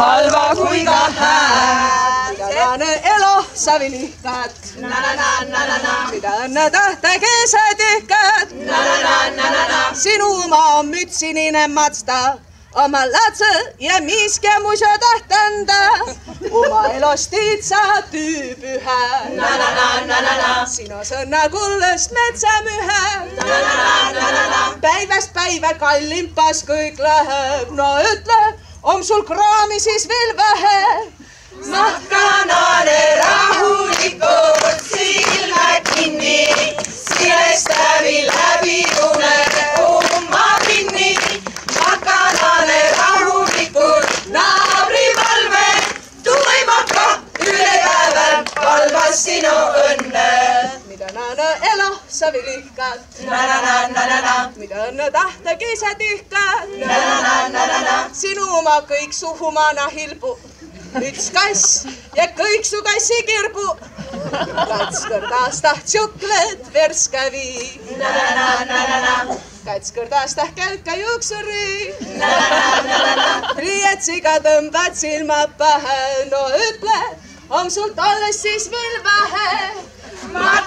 halva kui ka hää. tänane elu sa vilkad, mida õnne tähte keset ihkad. sinu maa on mütsinine matsta, oma latse ja miski muže tähtenda. oma elustiid sa tüüb ühe. sinu sõna kullest metsamühe. päivast päiva kallimpas kõik läheb, no ütle, on sul kraami siis veel vähe? Mahkanane rahulikult sa vilkad, na-na-na-na-na-na, mida õnne tahte keset ihkad. na-na-na-na-na-na, sinu oma kõik suhu maana hilbu, üks kass ja kõik su kassi kirbu. kats kord aastas tšuklet värske vii, na-na-na-na-na-na, kats kord aastas käika juuksuri. pliiatsiga tõmbad silmad pähe, no ütle, on sul alles siis veel vähe? Makanane